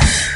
life.